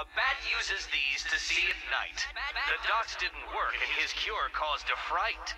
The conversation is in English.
A bat uses these to see at night. The dots didn't work and his cure caused a fright.